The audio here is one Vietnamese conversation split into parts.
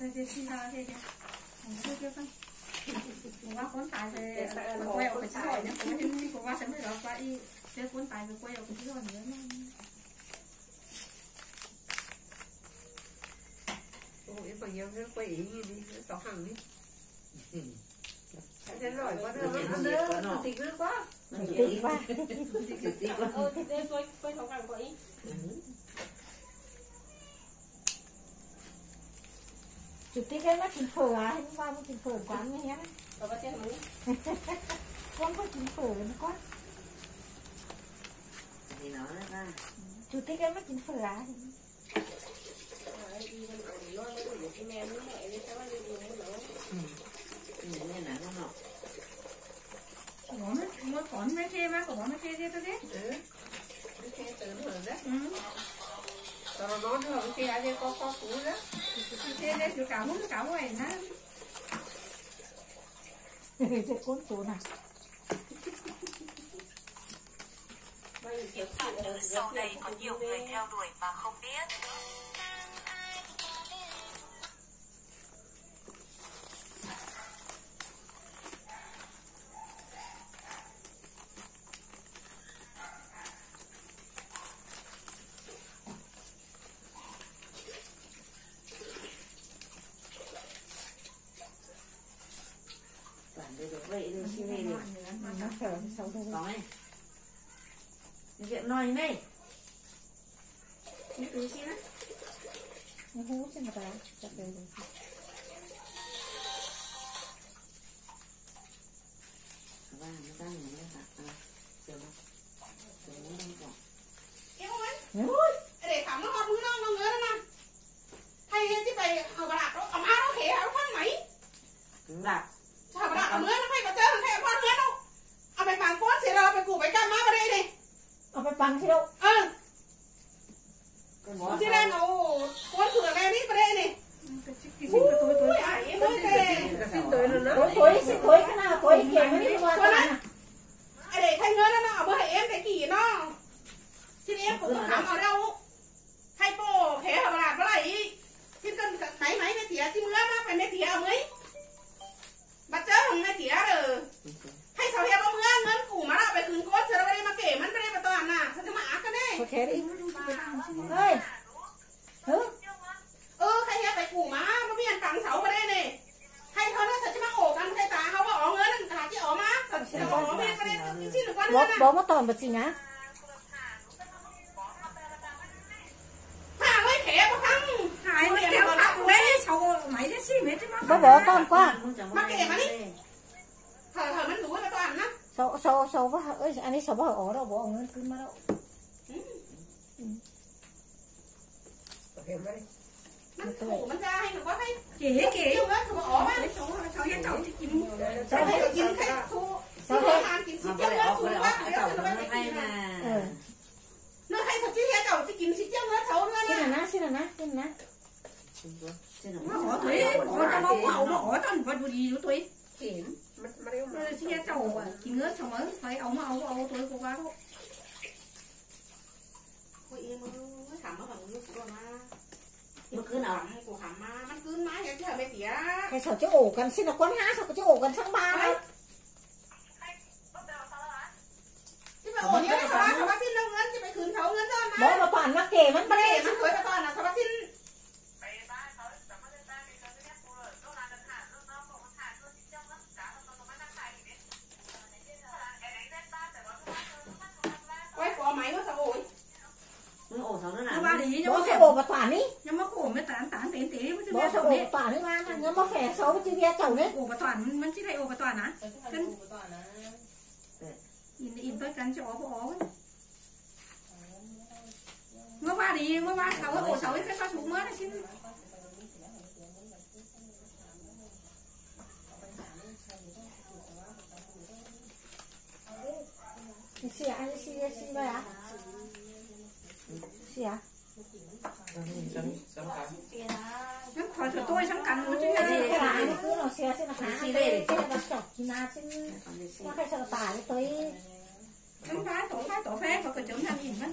thế thế xin ra thế thế không có chưa không cũng qua cuốn tài về quay ở cái rồi nhá cũng qua sớm rồi cái cuốn tài về rồi nữa bằng nhau nó quay ý đi, sáu hàng đi. Thế rồi, có đưa, có đưa, nó thịt nữa quá. Tị quá. ờ thì đây quay Chủ tịch em nó chín phở à, hôm qua nó chín phở quán trên mình Con có chín phở nó quá. Chủ tịch em nó chín phở à. cái. Cái từ nó hở đấy. ừ Rồi nó nó cái xe đi có có cú đó. Thế thế cứ cả muốn cả vậy nè Thế cuốn số này. kiểu Phản nữ sau đây có nhiều người theo đuổi mà không biết. Toàn đây được vậy đi, xin đi đi. Phở sáu đâu. Có này. Chuyện nói này. cái túi xin á Nó hú trên mặt ta. Chắc đây rồi. bố mất tòn bật gì nhá bố bố toàn quá số số số bố ơi anh ấy số bố ở đâu bố ông ấy cứ mà đâu Mắt thủ mắt ra hay là bó thấy Chỉ hết kì Chứ bó thủ ổ á Cháu hết cháu thì kìm Cháu hết kìm khách thu Cháu hết kìm xin chết bó thủ á na xin là na xin na nó hỏi tuổi hỏi cho nó cậu nó hỏi cho vật gì của tuổi kiểm ờ, xin ra chầu chỉ ngứa xong ấy phải ông ông ông tuổi cô gái mà cứ nào hay cô khám má cứ má vậy chứ là mẹ tía? Cái sao chứ ổ cần xin là quán há sao chứ ổ cần sang ba đấy. chứ mà ổ nhớ sao ba sao ba xin đâu ngân chứ mày cứ อนว่าเก๋มันไม่ได้มันเคยมาก่อนนะสวัสดิ์ไว้ปอไหมว่าสะโอยมึงโอ้สองนั่นนะว่าดียังว่าสะโอปะป่านนี่ยังมาโอ้ไม่ตานตานเต๋นเต๋นี่มันจะเบี้ยสะโอป่านนี่มามันยังมาแฝงโซ่มันจะเบี้ยเจ้าเนี่ยโอ้ปะป่านมันจะ Đi xìa, anh đi xìa, xìa đây à? Xìa. นั่นขอจะตัวฉันกันมันจะ Cái ยังไง này cái này cứ nó xìa, xin là há. Xìa Cái đây. này nó chọc thì là xin... Còn đi xin. Nó phải sợ tải tới... ฉันฟ้าต่อฟ้าต่อแฟเขาก็เจิมทำอินมัน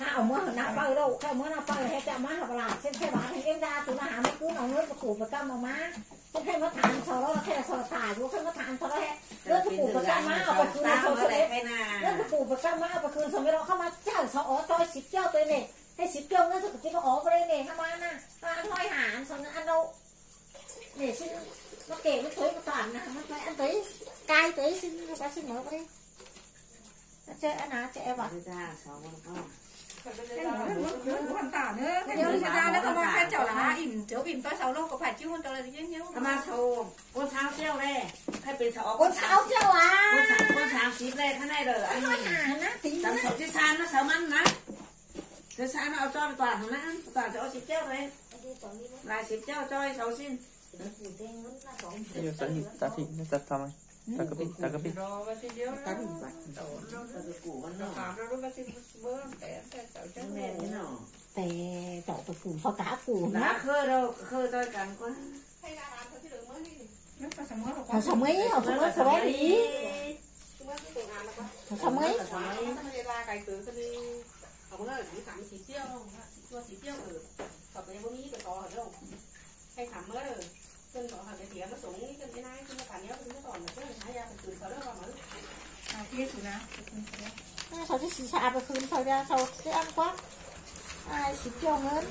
Hả? ข้าวเมื่อหน้าเป้าเราข้าวเมื่อหน้าเป้าให้จะมาหาปลาเส้นแค่บาทให้เอ็มดาตัวอาหารไม่กู้เอาเนื้อประกูประกำออกมา เส้นแค่มาทานโซโล่แค่โซตายกูแค่มาทานโซโล่แค่เลือดประกูประกำมาเอาไปคืนโซโซเล็ก ไปนา เลือดประกูประกำมาเอาไปคืนสมัยเราเข้ามาเจ้าโซอ๋อจอยสิบเจ้าตัวเนี่ยให้สิบเจ้าเงินสุกจิก็อ๋อไปเลยเนี่ยทำมานะตาทอยหารสองอันเราเนี่ยซึ่งnó kể với tối một toàn là nó phải ăn tới cay tới xin bác xin mở đi nó chơi ăn á trẻ vào จ้าสองคนก็ hoàn tả nữa cái điều người ta nó không có khai chảo lá ỉm chiếu ỉm tôi sáu lô có phải chứ hơn tôi là chứ nhớ ทำ มาโชว์คนเช้าเที่ยวเลยให้เป็นสาว con sáu chưa คน à สาวคนสามสิบเลยข้างในเลยอันนี้ à nó tí สามสิบที่ชานนะสาวมันนะที่ชานเอาจอยไปตวาดนะตวาดจะเอาสิบเจ้าเลยลายสิบเจ้าจอยเสาสิ้น Io sali, tati, ta tama. Ta kapit, Takapit, takapit. Tè tỏ tờ phủ phá cá phủ Nó khơ đâu, khơ thôi cắn quá. Thảo sống ấy, thảo sống ấy, sống ấy đi. Thảo sống ấy Thảo sống ấy Thảo sống ấy Thảo sống ấy าสิเมื่อแต่แต่เจ้าเจ้า แม่นี่เนาะ tè chậu tụi củ phao cá củ นะ nó เคยเราเคยจอยกันก็ ให้ดาราคนที่เหลือเมื่อนี่ ไม่ภาษาเมื่อเรา thằng sao mấy thằng sao mấy sao mấy đi เมื่อที่แต่งงานแล้วก็ thằng sao mấy สมัยถ้าไม่ได้ลาไก่ตือก็นี่เขาก็เลยมีขำสีเที่ยวตัวสีเที่ยวเออต่อไปพวกนี้ก็ต่อเหรอให้ขำเมื่อเลยจนต่อหาไปเสียมาสูงนี่จนไม่นายจนมาผ่านเนี้ยจนไม่ต่อเหมือนเดิมหายาเป็นตือเขาเริ่มว่ามัน ที่สุดนะ sao chứ xì xà vào khuyên thôi ra sao cái ăn quá ai xịt cho ngớn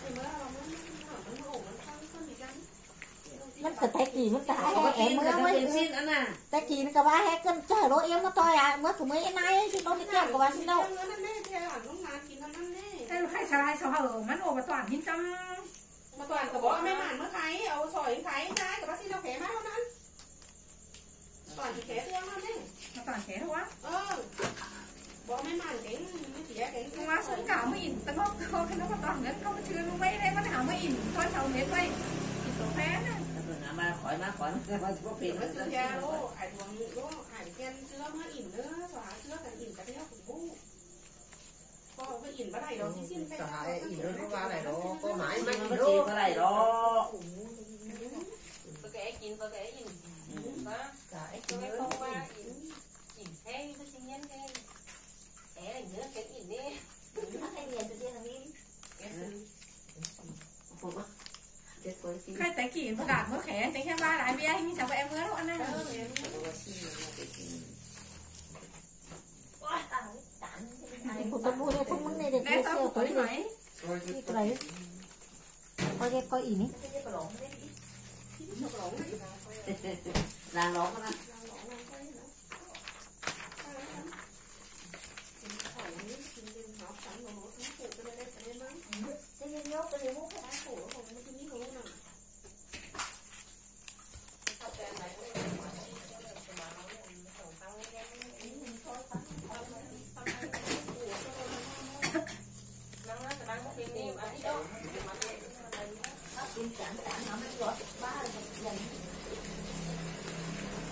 ไอ้เมื่อเรามันมันโอ้มันเข้าขึ้นอีกกัน มันก็tay kỳมันcả ปก hai ติ em มัน mới จะเป็น mới สิ้นอันน่ะ tay kỳ nó cả ba hai cân trời lỗ em nó toi à mới của mấy nay chứ đâu đi kêu của bà xin đâu เงินนั่นแน่แค่หลังน้องนานกินนั่นแน่ แต่ใครสลายสาวเหอมันโอ้มาตอนหินจ มาก่อนก็บอกไม่หมันเมื่อไขเอาสอยไขได้กับว่าสิเราแขมาเท่านั้นก่อนที่แขเตี้ยมาเนี่ยำมาตอนแขนวะเออบอกไม่หมันเก่งไม่เสียเก่งมาสนกล่าวไม่อิ่มแต่ก็เขาแค่นั้นก็ตอนนั้นเขาเชื่อไม่ได้มันหาไม่อิ่มทอดเสาเม็ดไว้อิ่มตัวแพ้น่ะมาขอยมาขอยมาขอยก็เป็นมันมันเชื้จะอโอ้ไอ้ดวงโอ้ไอ้แกนเชื้อมาอิ่มเนื้อสาเชื้อกันอิ่มกันเนี้ยผมบู้ก็ไปอิ่มเ Sợ gì nữa nó qua này đó, có mãi mấy nó chi cái này đó. Pakai cin pakai ini, pak. Pakai kau ini, ini saya itu sinian kan. Eh, ini kan ini. khai tới kỷ một đạt một khẽ tránh hai ba lại bia nhưng chẳng phải em mưa đâu anh ạ 고소보에 풍문에 대해 쓰여 버리네. 이거라요. 어제 거 이미. 나 넣어라.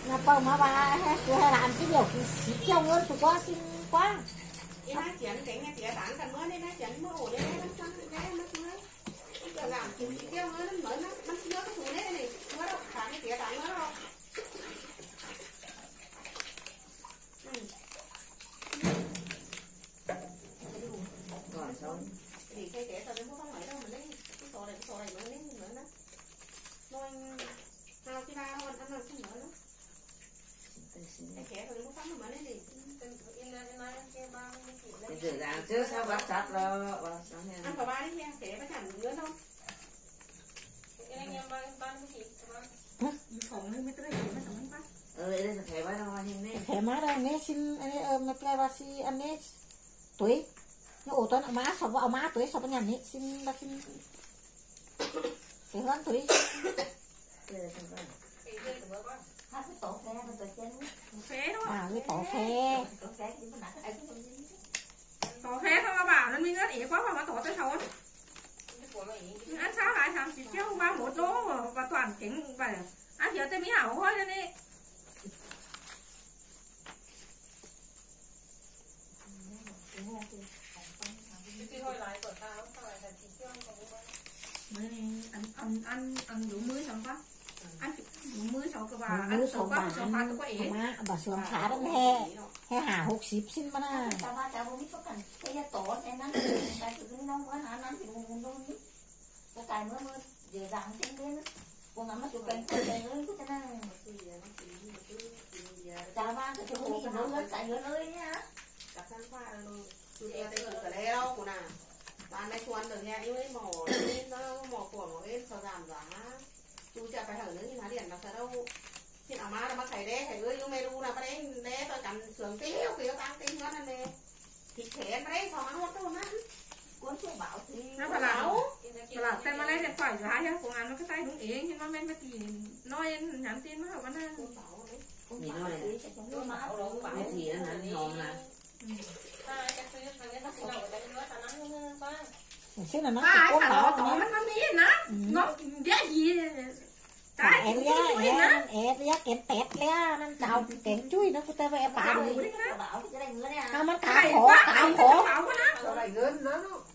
nó bao má ba ha ku hay làm cái nhiều cái xí trong ớt quá xin quá. Cái nó chuyển cái nhà tía tán cần mới nên nó chuyển mới ổn lên he ôm nó tre basi ăn tuổi nó ổ toán má sọc vào má tuổi sọc nhàn nè xin ba xin tuổi hơn tuổi à cái tổ phê. Tổ phê không bảo nó mình ăn ế quá mà mà tổ tới thôi ăn. Sao lại làm chỉ chưa ba một lỗ và toàn kính vậy, ăn giờ tới mới hảo thôi lên đi thì ăn ăn ăn đủ muối xong quá ăn đủ muối xong cơ bà ăn xong quá xong quá bà xuống khá lắm he hà hốc xíp xin mà na tao ba tao không biết phất cần cái gia tổ em ăn tại tụi nó nóng quá nó ăn thì cũng cũng luôn cái cài mưa mưa dễ dàng trên đấy nó ngắm mắt tụi cần tụi cần nó cứ thế nào ba tụi chúng mình nó lớn xài lớn ơi nhá gasan pha luôn, ờ, tụi tay cũng cả leo của nà bạn này quan được nha yêu ấy mỏ nên nó mỏ của nó ấy sao giảm giá. Chú chả phải hở nữa như mà điện mà sao đâu. Xin ảo má nó bác thầy đế thầy ơi yêu mê đu là bác đấy đế tôi cầm sườn tiêu kiểu tăng tinh hết anh nè thịt thế bác đấy sao ăn hết luôn á cuốn sổ bảo thì nó phải là là tay mà lấy điện thoại giá chứ cũng ăn nó cái tay đúng yến nhưng mà men cái gì nói nhắn tin nó học anh ha nói bảo đấy bảo đấy cuốn bảo đấy cuốn bảo đấy xíu này nó à, cuốn lọ tỏ nó nó mía nó. Nó giá gì? Trái em giá em em giá kẹt tẹt lé nên chào kẹt chui nó cứ tao em bảo. Đi nó mất cả khổ cả khổ.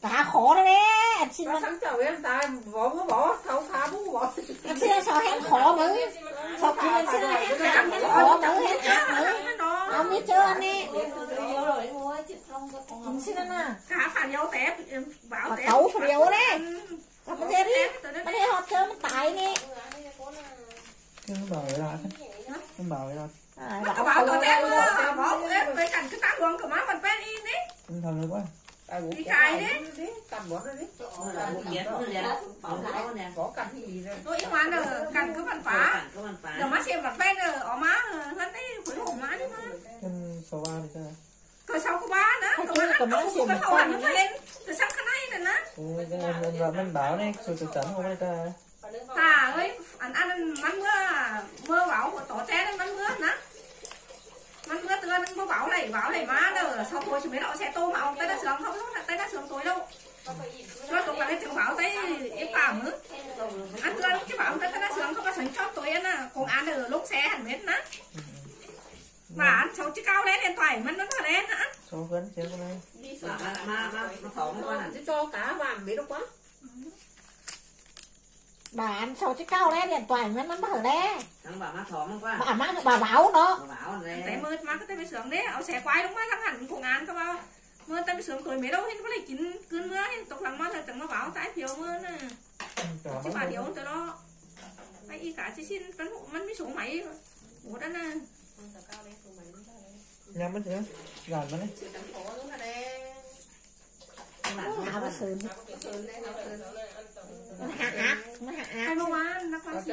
Cả khổ đó đấy em xin nó sẵn chào em ta bỏ bỏ bỏ thấu thả bú bỏ. Em xin sao em khổ mới sao kia em xin em khổ mới hết nana cá phản dấu té bảo tấu phản dấu đấy. Ừ. Mà thế đi. mà thế họ chơi mà tải nè không bảo vậy rồi không bảo vậy rồi bảo tôi đem bỏ với cảnh cái tát luôn của má mình bên in đấy. Không thằng được quá. Đi cài đấy. Cầm bỏ ra đấy có cầm gì rồi tôi mà là cầm cứ bàn phá. Rồi má xem mặt bên ở má hơn đấy cuối hồn má đấy hơn số ba thì sao? Cậu sau cô ba nữa, cậu ăn cậu phụ cậu sau ăn nó lên, cậu sắc cái này nữa. Ôi, ừ, rồi mình bảo này, cậu tự tấn không ai ta. Ta ơi, ăn ăn mắn mưa, mưa bảo của tổ trẻ lên mưa nữa. Mắn mưa tưa mưa bảo này, bảo này má đâu, sau tôi chỉ biết đậu xe tôm mà ông tới đã sướng không lúc là sướng tối đâu. Rồi cũng là cái trường bảo tới bảo nữa. Ăn tưa lúc chứ bảo tới đã sướng không có sướng chót tối ăn à, cũng ăn ở lúc xe hẳn biết nữa. Bạn vâng. xấu chứ cao lên điện thoại mình nó thật lên hả? Xấu gần chứ con này. Đi sợ mà mà mà xấu con à. Chứ cho cá vàng biết đâu quá. bà ăn xấu chứ cao lên điện thoại mình nó thật lên. Thằng bà má xấu không quá. À? Bà má bà bảo nó. Bà bảo rồi. Tại mưa má cái tay bị sướng đấy, áo xẻ quay đúng không? thằng hẳn của ngàn không bao, Mưa tay bị sướng cười mấy đâu hết có lại chín cơn mưa hết tục lằng mưa thôi chẳng nó bảo tại phiếu mưa nè. Chứ bà điếu tụi nó. Mày y cả chứ xin cán bộ mình mới số máy. Ủa đó nè nhà mắt thế gần mắt đấy nào có sườn nó hạ á nó hạ á nó ngoan nó con gì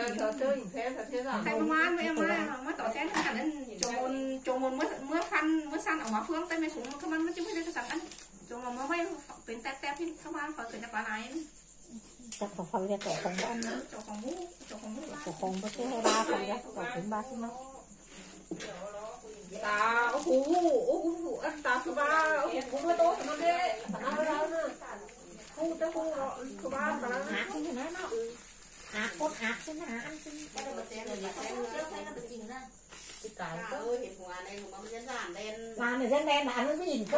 thầy nó ngoan với em á mới tỏ chén thằng ăn chồng chồng mới mới phân mới săn ở ngoài phương tay mới xuống nó không ăn nó chứ mới cái sẵn ăn chồng mới mới bên tép tép thì không ăn phải cái nhập bán này chắc phải phải ra chỗ không ăn nữa chỗ không mua chỗ phòng, mua chỗ không có cái hai ba không ra chỗ cũng ba xin đâu ตาโอ้โหโอ้โหอันตาสบายโอ้โหผมมาโตสมันเด้ตาเราเน่ยคู่ตะคู่เรสบายตาหาคนเห็นไหมเนาะหาคนหาใช่ไหมหาอันซึ่งไม่ได้มาเจ้เลยมาแจ้งเลยใช้กัจริงนะตาเออเห็นหัวในหัวมันจนสามเดนมาเนี่ยเส้นแดนหามันไม่หินก็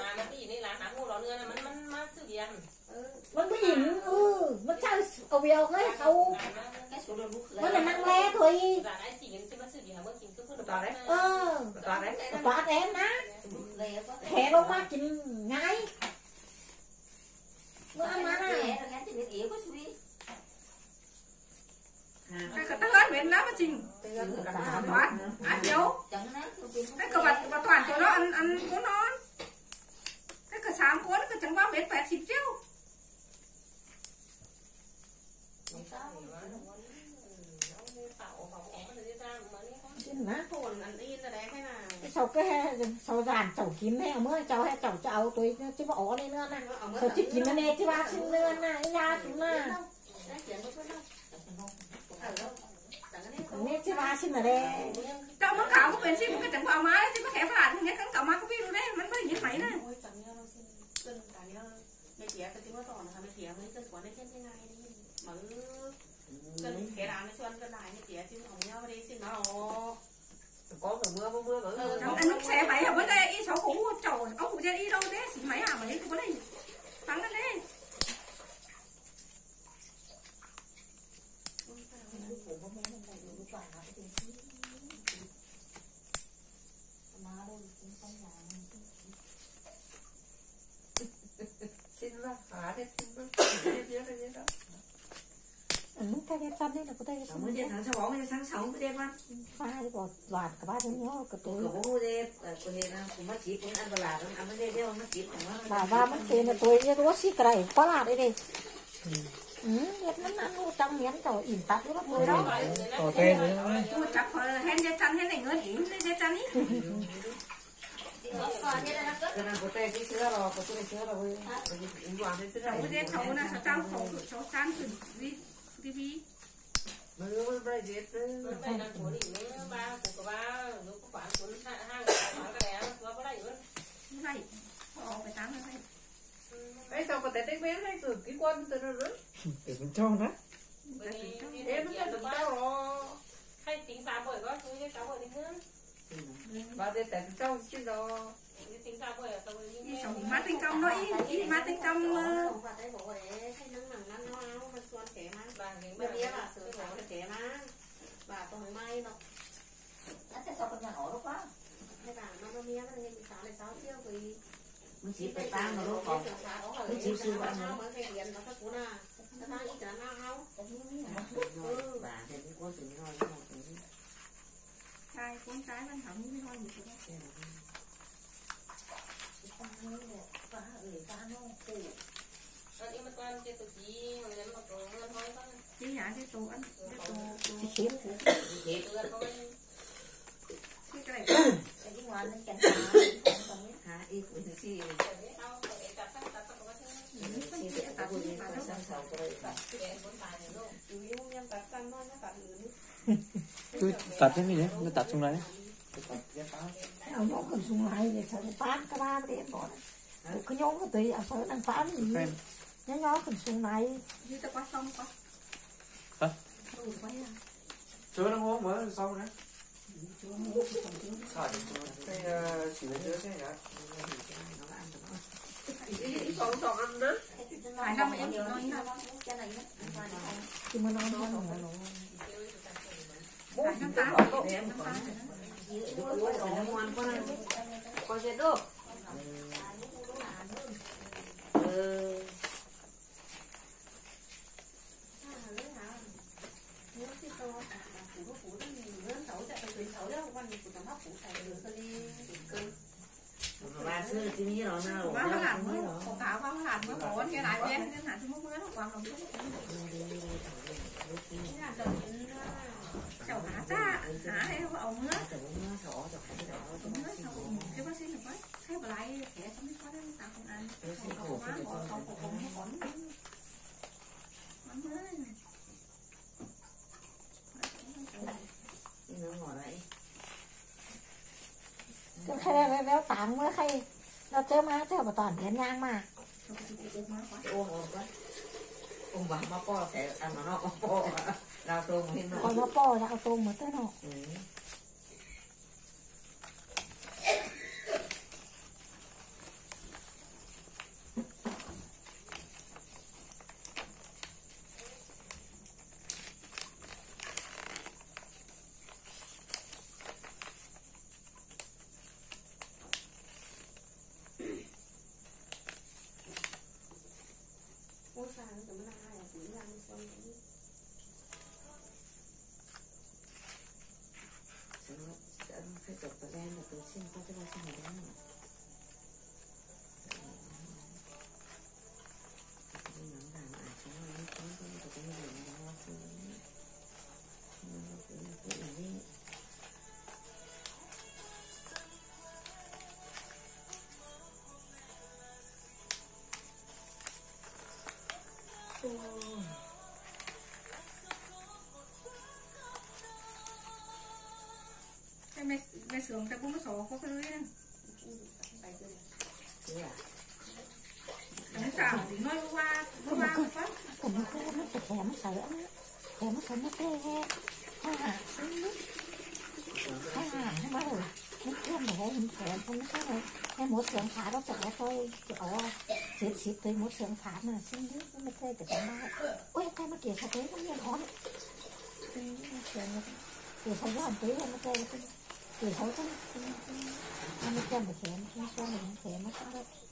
มามันไม่หินนี่หลานหาคู่เรอเนื้อมันมันมาซื้อเบียร์ mình ừ, cái gì cũng ừ mình sao cầu vô cái sâu mình là năng le thôi. Ờ. Đấy. Em á. Khẽ đâu quá chỉnh ngay. Bữa ăn má này à, cái cái tao ăn miếng mà chỉnh toàn ăn nhiều cái cơ bản vật toàn chỗ nó ăn ăn cuốn non. Cái cơ sám cuốn cái chẳng qua miếng bảy chín chiếc quần ăn in he đấy giàn chậu kín này mới cháu he chậu chậu tôi chứ bỏ ổ lên nữa nè. Chậu chị kín này chứ ba xin nữa nè ra xuống nè. Nè chứ ba xin ở đây. Trong nó khảo có quyền xin một cái chẳng thoải mái chứ có thể phản thì nghe cắn cầm đây Xong mới đi tháng sáu mới tháng sáu mới đi mà pha đi bỏ loạt cả ba đứa nhớ cái tôi tôi có bố đi tôi đi là cũng mất chỉ cũng ăn bờ lạc ăn mới đi đeo mất chỉ cũng bà ba mất tiền là tôi như đố xí cái này quá là đây đi ừ. Nhất nó ăn trong miếng tàu ỉn tắt nó tôi đó. Có tên đấy thôi. Ui, chắc phải hen dây chăn hen này ngứa ý dây chăn ý. Cái nào có tay cái sữa rồi có tay sữa rồi. Đoàn thế thế cháu này cái dây cháu là cháu cháu khẩu cháu chăn từ đi tivi mà nó bây giờ Mày đang của đi nữa, ba của ba, nó có quản của nó hang quản cái đẻ, nó có đây nữa. như vậy họ phải tám như vậy ấy sao có thể đánh bé hay. Từ cái quân từ nó rất Để mình cho nó. em nó được tao rồi Hay tính xa bởi có, chú cho cháu bởi đi nữa. và để tại tao chứ đó Tính má tinh công nó ý má tinh công ờ, Bà cái Nó sẽ sao con nhà nó lúc quá mình chỉ phải tan mà lúc còn mình chỉ sư bạn nó bà thì cũng có từng nói nó trai con trái văn thẩm như thôi một cái Nó đi mà con cuốn trái chị, mà đến thôi còn nó thôi con. nhà cái tù ăn cái tù thôi. cái cái này cái cái nó chẳng hả y của thì chi Để sau, để chặt có rồi thế này nó tạt xuống ông nó còn xuống lại để sợ phán cái ba để bỏ cái nhóm cái tùy à sợ đang phán gì? Em. nhớ nhớ còn xuống lại. Như ta qua sông qua Hả? quay à Chưa nó ngon mới xong đấy. Sao Cái chỉ là chưa thế nhá. còn còn ăn đó phải năm em nói như thì mà nói nó là nó phải năm tám. Để năm tám nó quá con sẽ được ừ xưa thì như nó nào nó làm mới cổ cáo làm mới cổ cái bên hạt chúng mới nó hả hay không ông nữa ông nữa sao cái bác sĩ được mấy thấy bà lại kẻ xong có đấy tao không ăn. Không quá. Cổ không hay còn mắm nữa nó ngồi đấy cái khe béo tảng mới khay nó chơi má chơi mà toàn nhẫn nhang mà ô ngồi quá ông bà mà po sẽ ăn mà nó có po lao tôm hết còn nó nó po ra ô tô mà tới nó ừ phải mẹ mẹ sướng cái bún sổ có cái lưới à Thằng sao nói qua qua quá. còn nó cái nó phải thèm sợ nó thèm nó sợ nó tê he. Hoa hạ xíu nước hoa hạ nó bắt rồi nó thêm mà em thèm không cái này em một sườn phá đó trẻ thôi ở xịt một sườn phá mà xíu nước nó mới tê cái tấm ba ôi cái mà kia sao thế nó nhiên hón thì sao nó làm tí nó tê thì hối thế anh em thêm mà thèm xem xuống mình thèm nó sao được